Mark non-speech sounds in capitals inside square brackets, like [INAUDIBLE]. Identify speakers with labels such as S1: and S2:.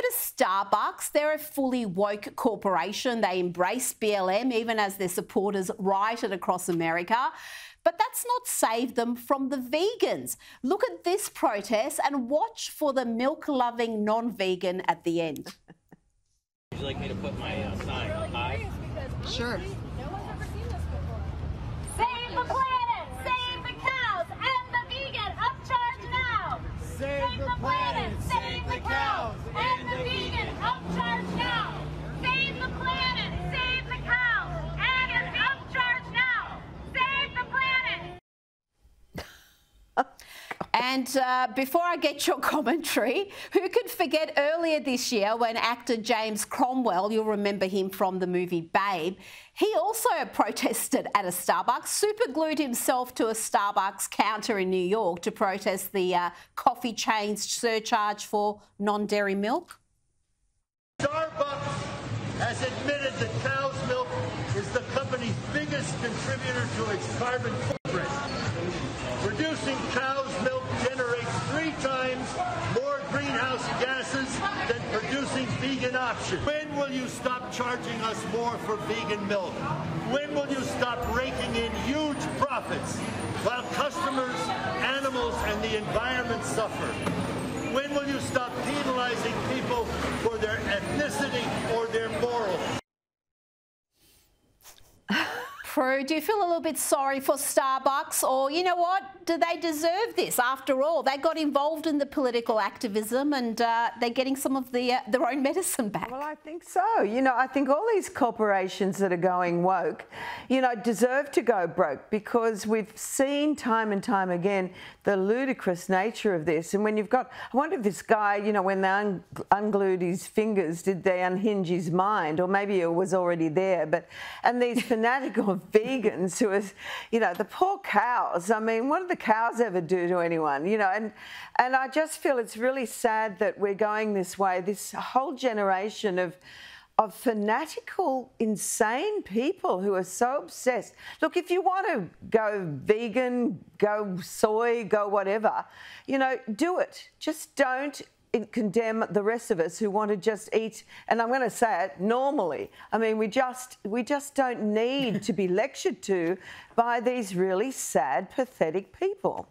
S1: go to Starbucks, they're a fully woke corporation. They embrace BLM even as their supporters rioted across America. But that's not saved them from the vegans. Look at this protest and watch for the milk loving non vegan at the end. [LAUGHS]
S2: Would you like me to put my uh, sign up high?
S3: Sure.
S4: Save the planet! Save And
S1: uh, before I get your [LAUGHS] commentary, who could forget earlier this year when actor James Cromwell, you'll remember him from the movie Babe, he also [LAUGHS] protested at a Starbucks, superglued himself to a Starbucks counter in New York to protest the uh, coffee chain's surcharge for non dairy milk?
S5: Starbucks has admitted that cow's milk is the company's biggest contributor to its carbon vegan options. When will you stop charging us more for vegan milk? When will you stop raking in huge profits while customers, animals, and the environment suffer? When will you stop penalizing people for their ethnicity or their morals?
S1: Do you feel a little bit sorry for Starbucks? Or, you know what, do they deserve this? After all, they got involved in the political activism and uh, they're getting some of the, uh, their own [LAUGHS] medicine back.
S3: Well, I think so. You know, I think all these corporations that are going woke, you know, deserve to go broke because we've seen time and time again the ludicrous nature of this. And when you've got, I wonder if this guy, you know, when they un unglued his fingers, did they unhinge his mind? Or maybe it was already there. But, and these [LAUGHS] fanatical vegans who are, you know, the poor cows. I mean, what do the cows ever do to anyone? You know, and and I just feel it's really sad that we're going this way. This whole generation of of fanatical, insane people who are so obsessed. Look, if you want to go vegan, go soy, go whatever, you know, do it. Just don't condemn the rest of us who want to just eat and i'm going to say it normally. I mean we just we just don't need to be lectured to by these really sad pathetic people